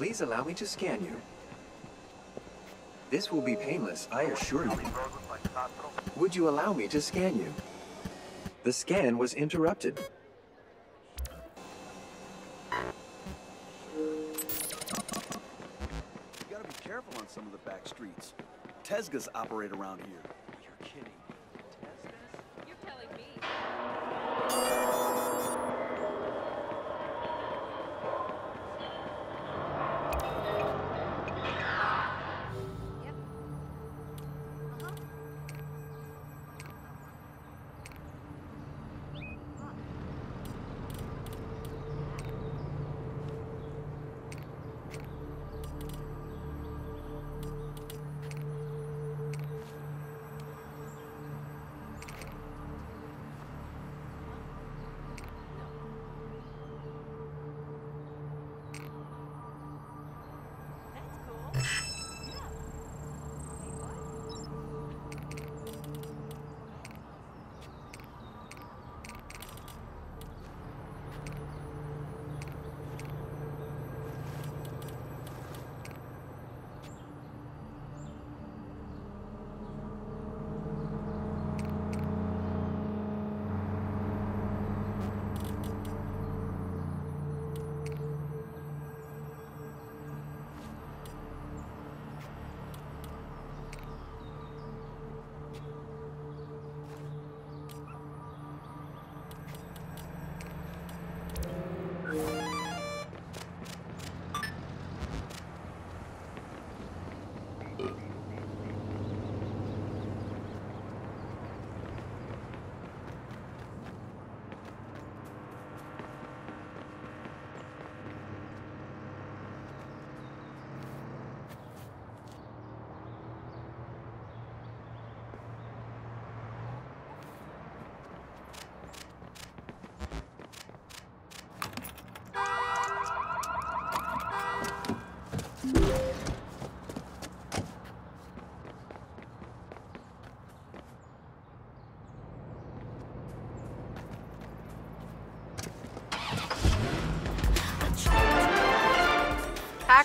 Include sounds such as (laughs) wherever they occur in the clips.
Please allow me to scan you. This will be painless, I assure you. Would you allow me to scan you? The scan was interrupted. You gotta be careful on some of the back streets. Tezcas operate around here.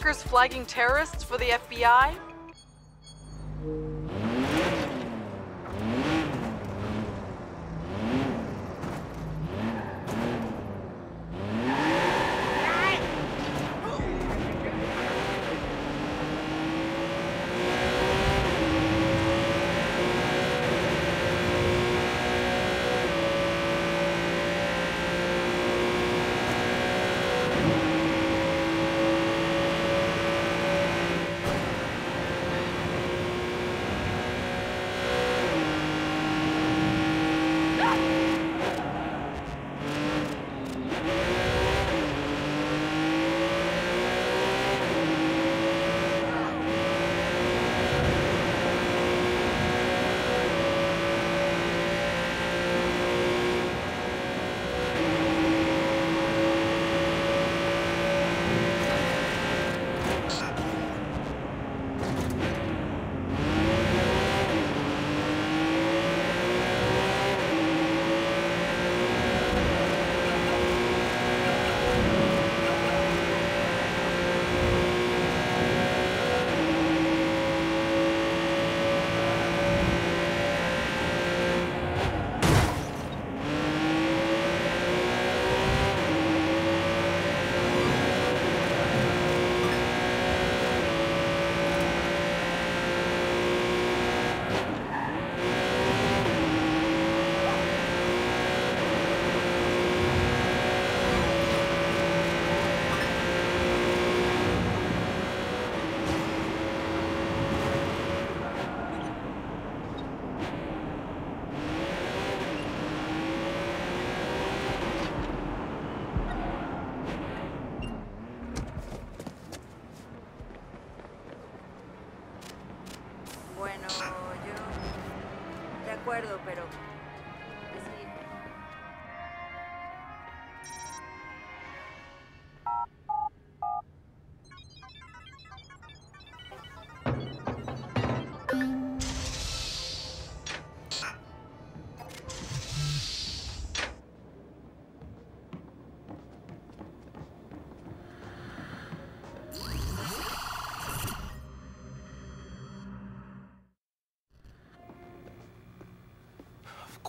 Hackers flagging terrorists for the FBI?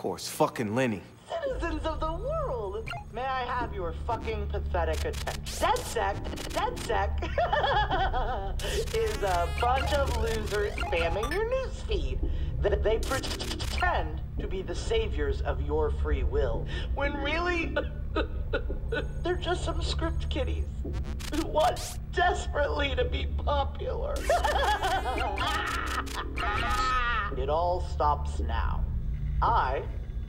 Course, fucking Lenni. Citizens of the world, may I have your fucking pathetic attention? DedSec, DedSec (laughs) is a bunch of losers spamming your newsfeed. That they pretend to be the saviors of your free will, when really (laughs) they're just some script kiddies who want desperately to be popular. (laughs) it all stops now. I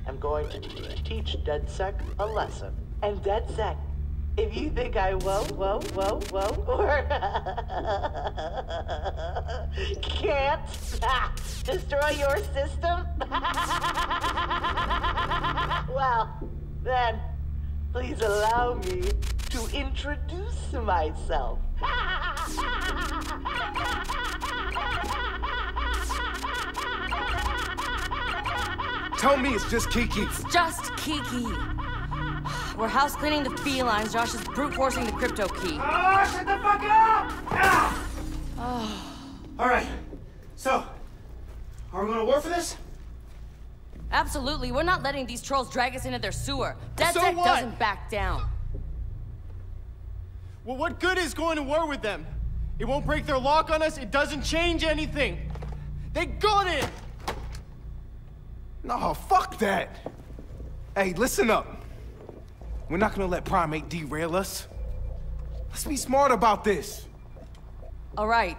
am going to teach DedSec a lesson. And DedSec, if you think I won't, won't, won't, won't, or (laughs) can't (laughs) destroy your system, (laughs) well, then please allow me to introduce myself. Tell me it's just Kiki. It's just Kiki. (sighs) We're house cleaning the felines. Josh is brute forcing the crypto key. Oh, shut the fuck up! Ah. (sighs) All right. So, are we going to war for this? Absolutely. We're not letting these trolls drag us into their sewer. DedSec So doesn't back down. Well, what good is going to war with them? It won't break their lock on us. It doesn't change anything. They got it. No, fuck that. Hey, listen up. We're not gonna let Prime 8 derail us. Let's be smart about this. All right.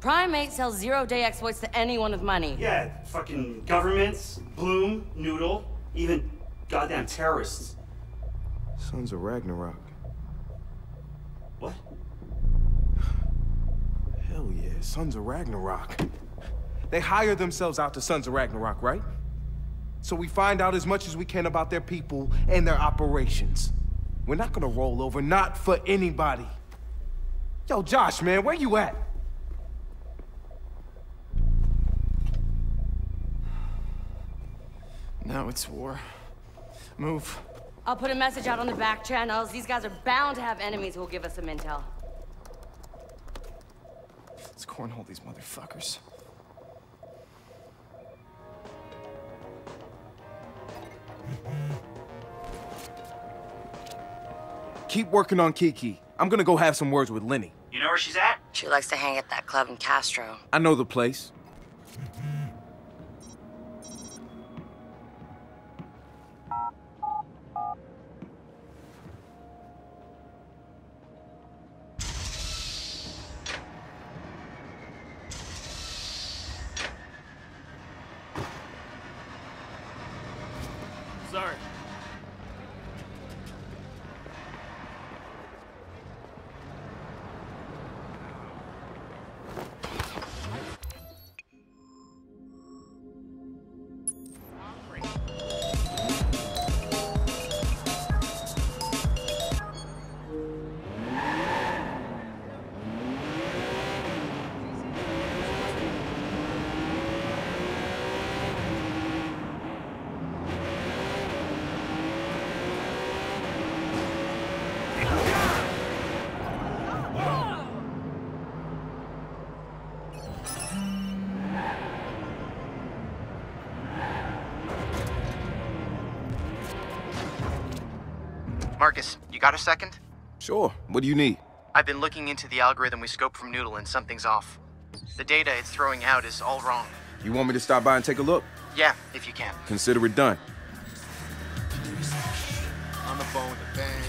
Prime 8 sells zero-day exploits to anyone with money. Yeah, fucking governments, Bloom, Nudle, even goddamn terrorists. Sons of Ragnarok. What? Hell yeah, Sons of Ragnarok. They hire themselves out to Sons of Ragnarok, right? So we find out as much as we can about their people and their operations. We're not gonna roll over, not for anybody. Yo, Josh, man, where you at? Now it's war. Move. I'll put a message out on the back channels. These guys are bound to have enemies who will give us some intel. Let's cornhole these motherfuckers. Keep working on Kiki. I'm gonna go have some words with Lenni. You know where she's at? She likes to hang at that club in Castro. I know the place. Got a second? Sure. What do you need? I've been looking into the algorithm we scoped from Nudle and something's off. The data it's throwing out is all wrong. You want me to stop by and take a look? Yeah, if you can. Consider it done. On the phone with a bang.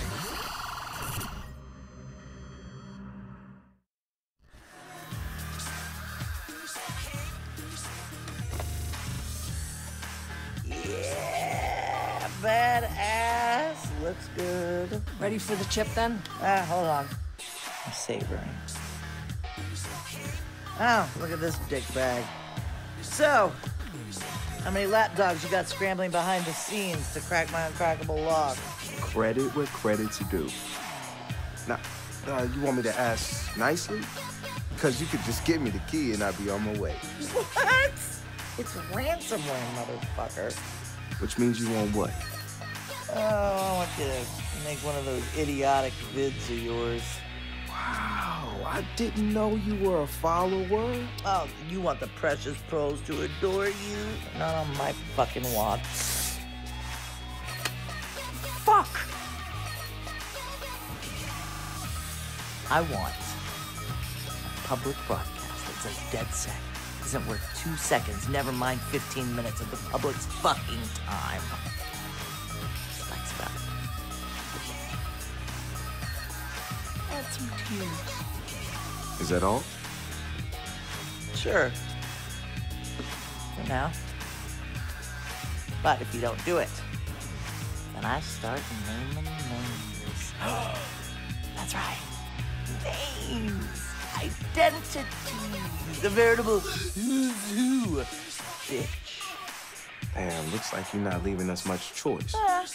Yeah, badass. Looks good. Ready for the chip then? Ah, hold on. I'm savoring. Oh, look at this dick bag. So, how many lapdogs you got scrambling behind the scenes to crack my uncrackable lock? Credit where credit's due. Now, uh, you want me to ask nicely? Because you could just give me the key and I'd be on my way. What? It's ransomware, motherfucker. Which means you want what? Oh, I want you to make one of those idiotic vids of yours. Wow, I didn't know you were a follower. Oh, you want the precious pros to adore you? Not on my fucking watch. Fuck! I want a public broadcast It's a dead set isn't worth two seconds, never mind 15 minutes of the public's fucking time. Some tears. Is that all? Sure. For now. But if you don't do it, then I start naming names. (gasps) That's right. Names. Identities. The veritable zoo. Bitch. Damn, looks like you're not leaving us much choice. Ah.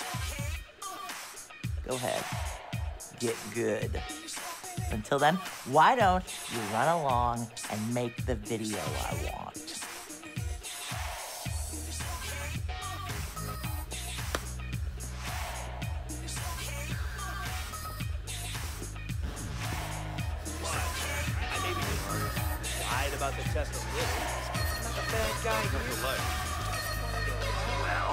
Go ahead. Get good. Until then, why don't you run along and make the video I want? About the test a little. I'm not a bad guy. Well,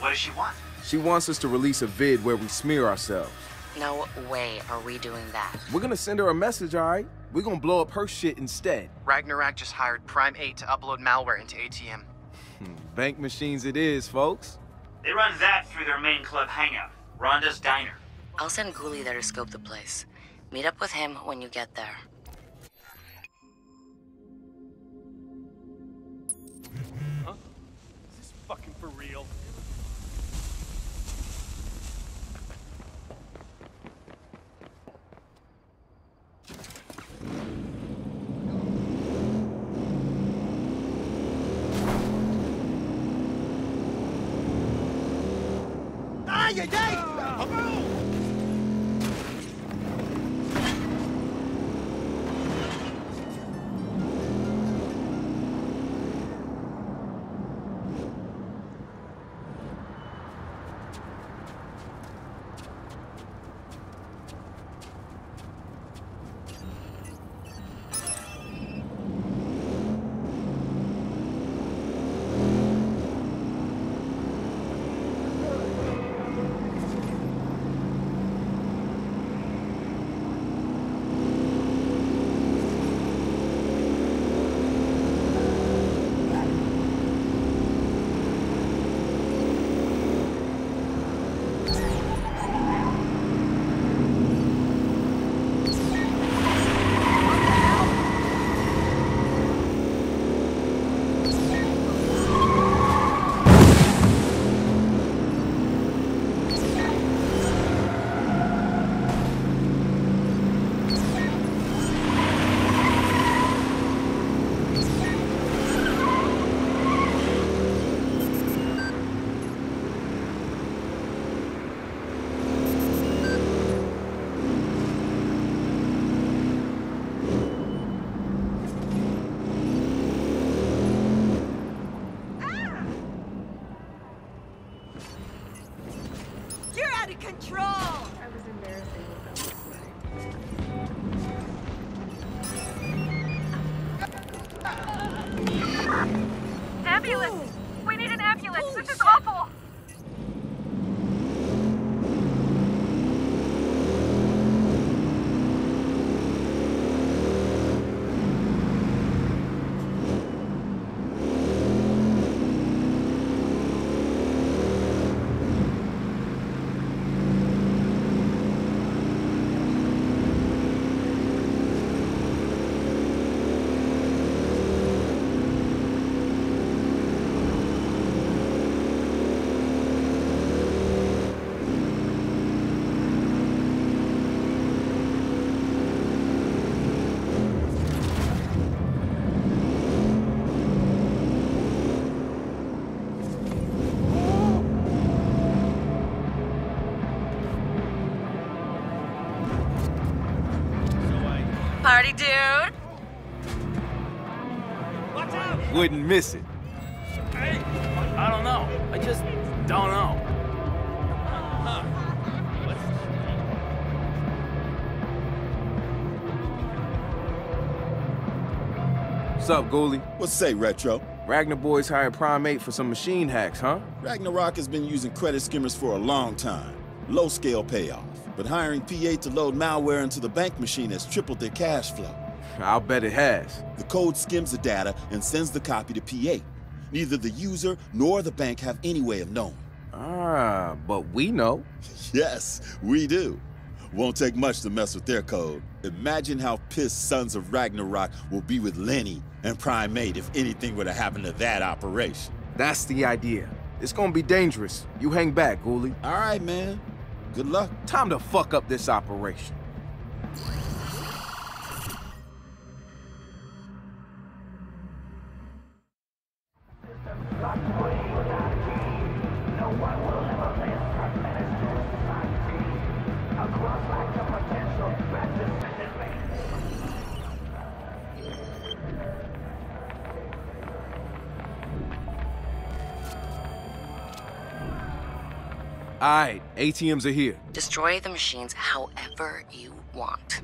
what does she want? She wants us to release a vid where we smear ourselves. No way are we doing that. We're gonna send her a message, all right? We're gonna blow up her shit instead. Ragnarok just hired Prime 8 to upload malware into ATM. Hmm, bank machines it is, folks. They run that through their main club hangout, Rhonda's Diner. I'll send Ghoulie there to scope the place. Meet up with him when you get there. Huh? Is this fucking for real? Wouldn't miss it. I don't know. I just don't know. What's up, Ghoulie? What's say, Retro? Ragnar Boys hired Prime 8 for some machine hacks, huh? Ragnarok has been using credit skimmers for a long time. Low scale payoff. But hiring P8 to load malware into the bank machine has tripled their cash flow. I'll bet it has. The code skims the data and sends the copy to P8. Neither the user nor the bank have any way of knowing. Ah, but we know. (laughs) Yes, we do. Won't take much to mess with their code. Imagine how pissed Sons of Ragnarok will be with Lenni and Prime 8 if anything were to happen to that operation. That's the idea. It's gonna be dangerous. You hang back, Ghoulie. All right, man. Good luck. Time to fuck up this operation. ATMs are here. Destroy the machines however you want.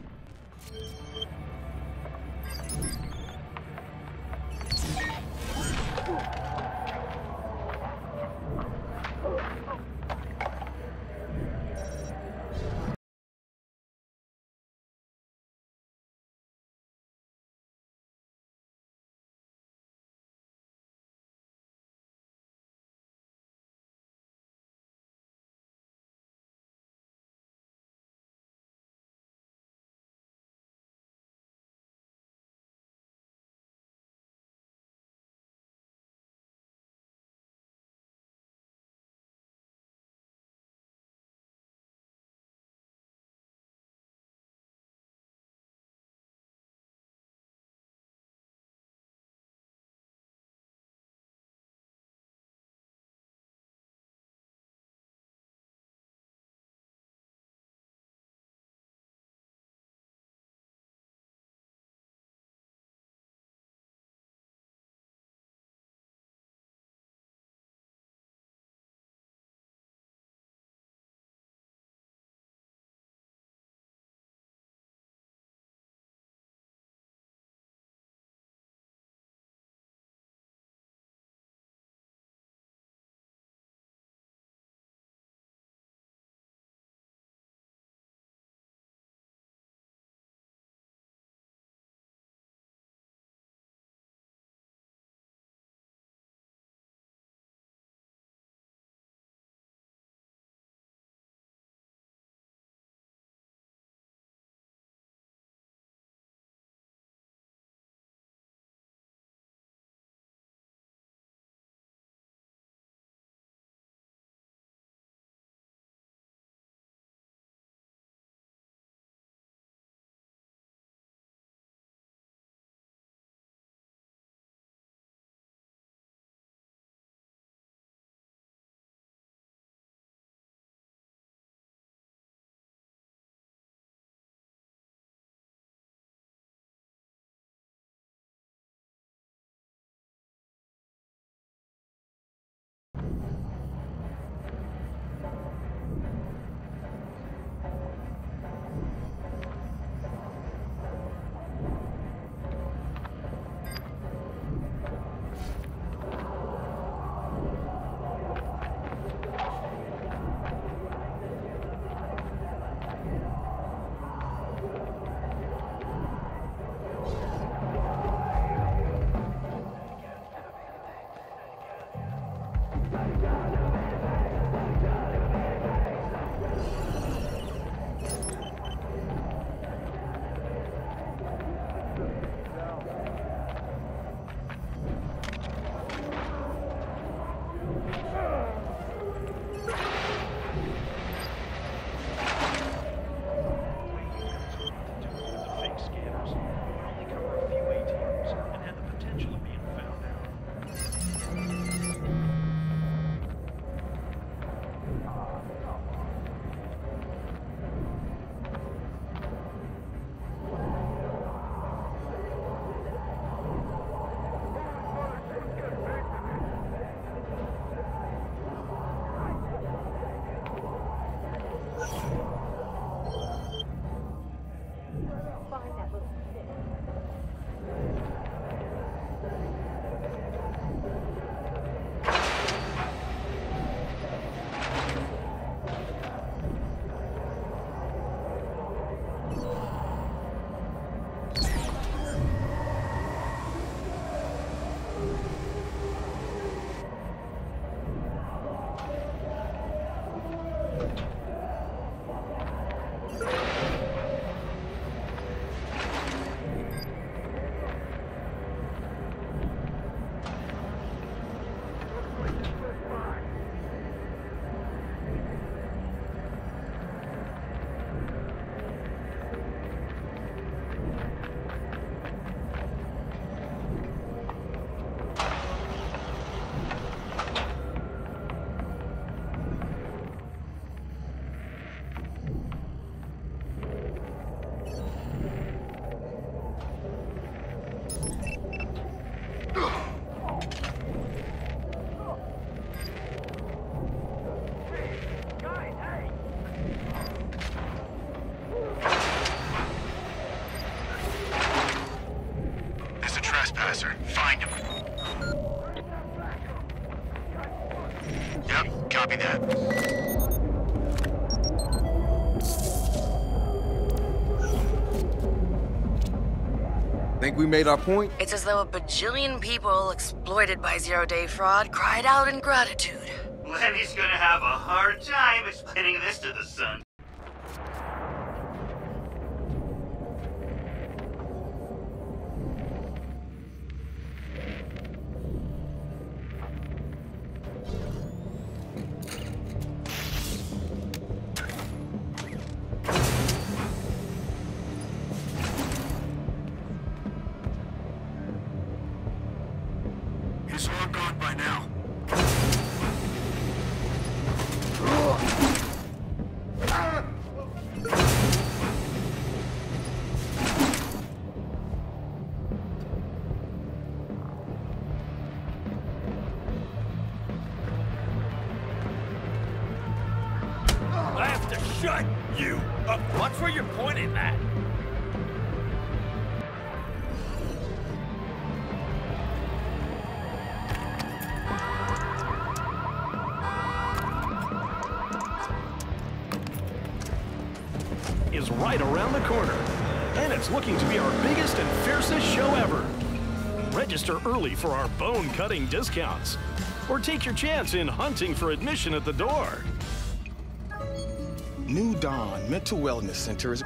Copy that. Think we made our point? It's as though a bajillion people exploited by zero day fraud cried out in gratitude. Lenni's gonna have a hard time explaining this to the sun. Around the corner. And it's looking to be our biggest and fiercest show ever. Register early for our bone cutting discounts. Or take your chance in hunting for admission at the door. New Dawn Mental Wellness Center is.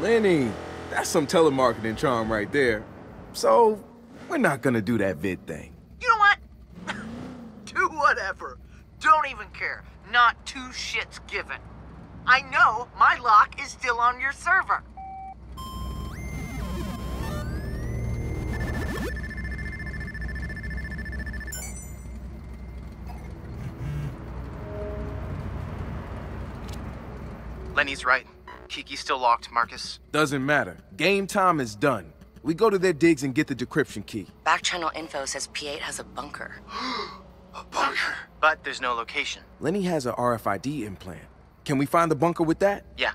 Lenni, that's some telemarketing charm right there. So, we're not gonna do that vid thing. You know what? (laughs) do whatever. Don't even care. Not two shits given. I know my lock is still on your server. Lenni's right. Kiki's still locked, Marcus. Doesn't matter. Game time is done. We go to their digs and get the decryption key. Back channel info says P8 has a bunker. (gasps) Bunker. But there's no location. Lenni has a RFID implant. Can we find the bunker with that? Yeah,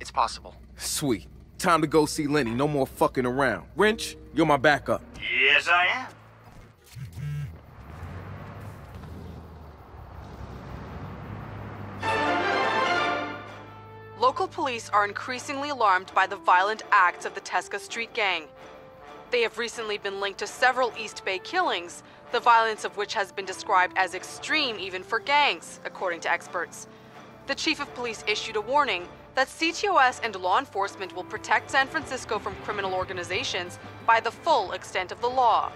it's possible. Sweet. Time to go see Lenni. No more fucking around. Wrench, you're my backup. Yes, I am. Police are increasingly alarmed by the violent acts of the Tesca Street Gang. They have recently been linked to several East Bay killings, the violence of which has been described as extreme even for gangs, according to experts. The chief of police issued a warning that CTOS and law enforcement will protect San Francisco from criminal organizations by the full extent of the law.